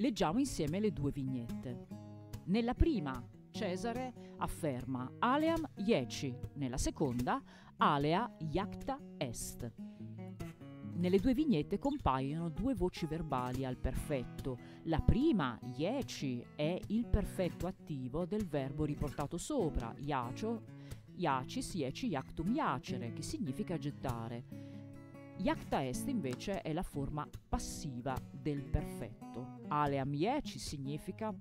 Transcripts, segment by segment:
Leggiamo insieme le due vignette. Nella prima Cesare afferma Aleam ieci, nella seconda Alea iacta est. Nelle due vignette compaiono due voci verbali al perfetto. La prima, ieci, è il perfetto attivo del verbo riportato sopra, iacio, iacis, ieci, iactum, iacere, che significa gettare. Iacta est invece è la forma passiva del perfetto. Aleam ieci significa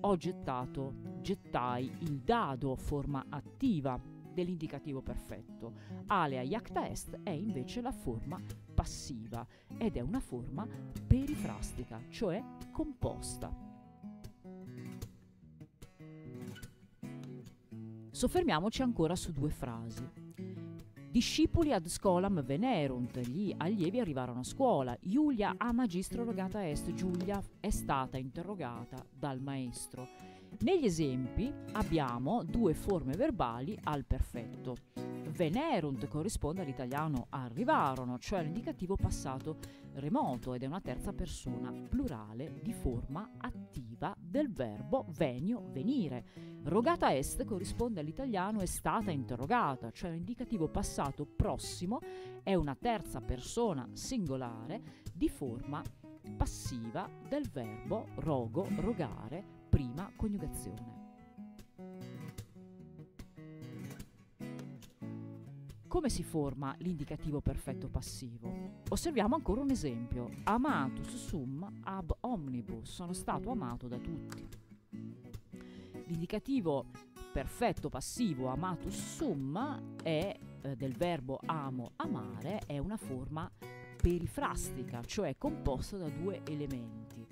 ho gettato, gettai il dado, forma attiva dell'indicativo perfetto. Alea iacta est è invece la forma passiva ed è una forma perifrastica, cioè composta. Soffermiamoci ancora su due frasi. Discepoli ad scolam venerunt, gli allievi arrivarono a scuola. Giulia a magistro rogata est, Giulia è stata interrogata dal maestro. Negli esempi abbiamo due forme verbali al perfetto. Venerunt corrisponde all'italiano arrivarono, cioè l'indicativo passato remoto ed è una terza persona plurale di forma attiva del verbo venio, venire. Rogata est corrisponde all'italiano è stata interrogata, cioè l'indicativo passato prossimo è una terza persona singolare di forma passiva del verbo rogo, rogare, prima coniugazione. Come si forma l'indicativo perfetto passivo? Osserviamo ancora un esempio. Amatus sum ab omnibus. Sono stato amato da tutti. L'indicativo perfetto passivo amatus sum è eh, del verbo amo amare è una forma perifrastica, cioè composta da due elementi.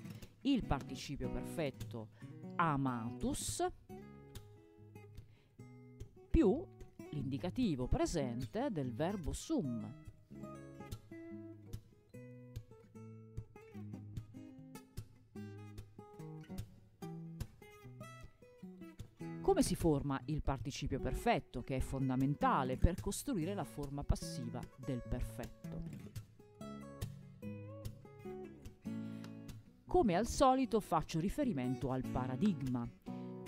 Il participio perfetto amatus più l'indicativo presente del verbo sum. Come si forma il participio perfetto, che è fondamentale per costruire la forma passiva del perfetto? Come al solito faccio riferimento al paradigma,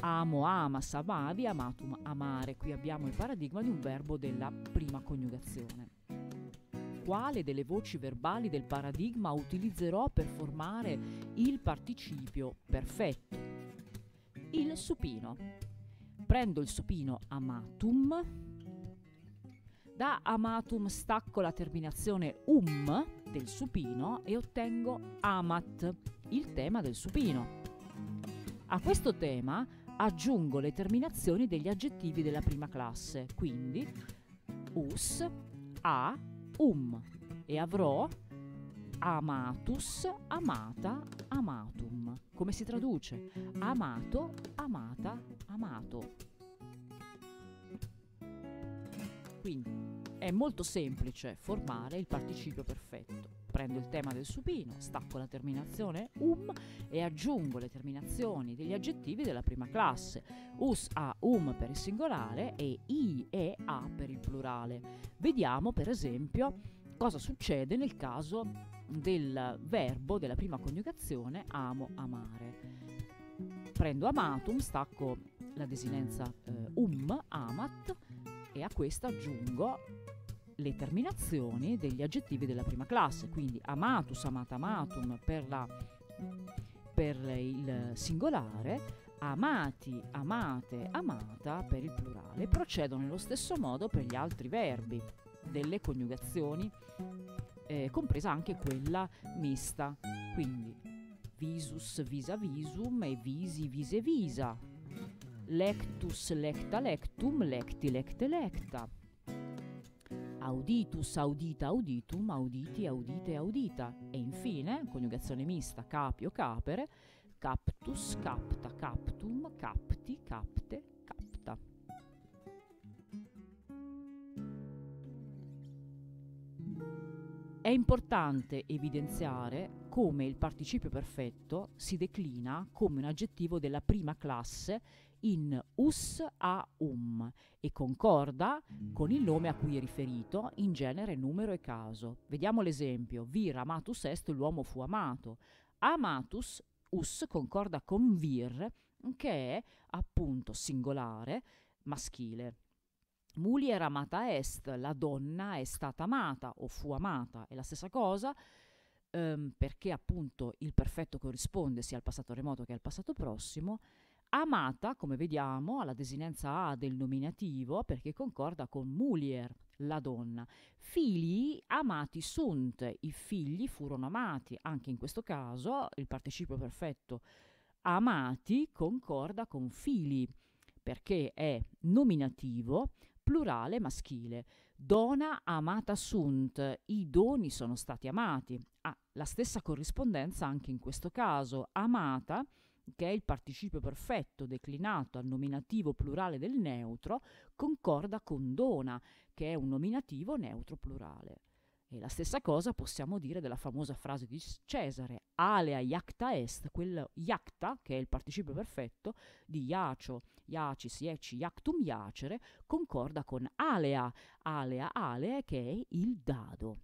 amo, amas, amavi, amatum, amare. Qui abbiamo il paradigma di un verbo della prima coniugazione. Quale delle voci verbali del paradigma utilizzerò per formare il participio perfetto? Il supino. Prendo il supino amatum, da amatum stacco la terminazione um del supino e ottengo amat, il tema del supino. A questo tema aggiungo le terminazioni degli aggettivi della prima classe, quindi us, a, um e avrò amatus, amata, amatum. Come si traduce? Amato, amata, amato. Quindi è molto semplice formare il participio perfetto prendo il tema del supino, stacco la terminazione um e aggiungo le terminazioni degli aggettivi della prima classe, us, a, um per il singolare e i e a per il plurale. Vediamo per esempio cosa succede nel caso del verbo della prima coniugazione amo, amare. Prendo amatum, stacco la desinenza eh, um, amat e a questa aggiungo le terminazioni degli aggettivi della prima classe, quindi amatus, amata, amatum per, la, per il singolare, amati, amate, amata per il plurale. Procedono nello stesso modo per gli altri verbi delle coniugazioni, eh, compresa anche quella mista, quindi visus, visa, visum e visi, vise, visa. Lectus, lecta, lectum, lecti, lecte, lecta auditus, audita, auditum, auditi, audite, audita. E infine, coniugazione mista, capio, capere, captus, capta, captum, capti, capte, È importante evidenziare come il participio perfetto si declina come un aggettivo della prima classe in us a um e concorda con il nome a cui è riferito, in genere, numero e caso. Vediamo l'esempio. Vir amatus est, l'uomo fu amato. Amatus us concorda con vir, che è appunto singolare, maschile. Mulier amata est, la donna è stata amata o fu amata, è la stessa cosa, ehm, perché appunto il perfetto corrisponde sia al passato remoto che al passato prossimo. Amata, come vediamo, ha la desinenza A del nominativo perché concorda con mulier, la donna. Figli amati sunt, i figli furono amati, anche in questo caso il participio perfetto amati concorda con fili perché è nominativo plurale maschile. Dona amata sunt, i doni sono stati amati. Ha la stessa corrispondenza anche in questo caso. Amata, che è il participio perfetto declinato al nominativo plurale del neutro, concorda con dona, che è un nominativo neutro plurale. E la stessa cosa possiamo dire della famosa frase di Cesare, alea iacta est, quel iacta, che è il participio perfetto, di iacio, iacis, ieci, iactum iacere, concorda con alea, alea, ale, che è il dado.